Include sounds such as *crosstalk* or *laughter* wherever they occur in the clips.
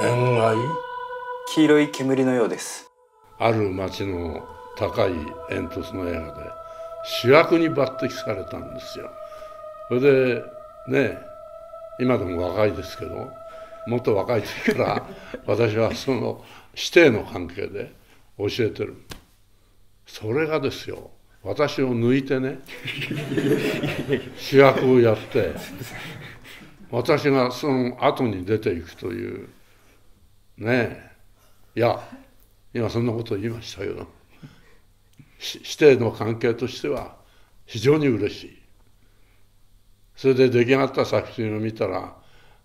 縁外黄色い煙のようです。ある町の高い煙突の映画で主役に抜擢されたんですよ。それでね今でも若いですけどもっと若い時から *laughs* 私はその師弟の関係で教えてる。それがですよ私を抜いてね *laughs* 主役をやって私がその後に出ていくというね。えいや今そんなこと言いましたけど。師弟の関係としては非常に嬉しい。それで出来上がった作品を見たら、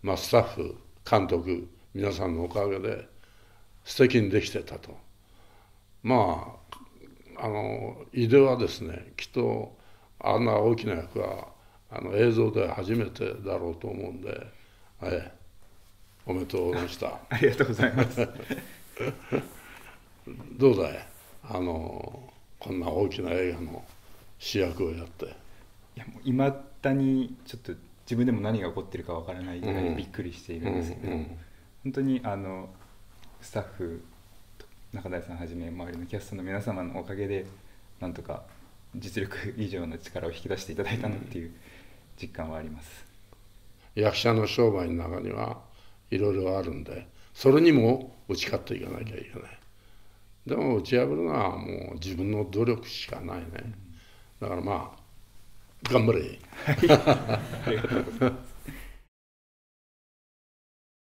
まあ、スタッフ監督皆さんのおかげで素敵にできてたと。まああの井出はですねきっとあんな大きな役はあの映像で初めてだろうと思うんで、ええ、おめでとうございました。*laughs* ありがとうございます。*laughs* どうだい？あのこんな大きな映画の主役をやって。いやもういまだにちょっと自分でも何が起こってるかわからないぐらいびっくりしているんですけど、うんうん、本当にあのスタッフ中谷さんはじめ周りのキャストの皆様のおかげでなんとか実力以上の力を引き出していただいたなっていう実感はあります、役者の商売の中にはいろいろあるんでそれにも打ち勝っていかなきゃいけない。でも打ち破るのはもう自分の努力しかないね、だからまあ頑張れ。*laughs*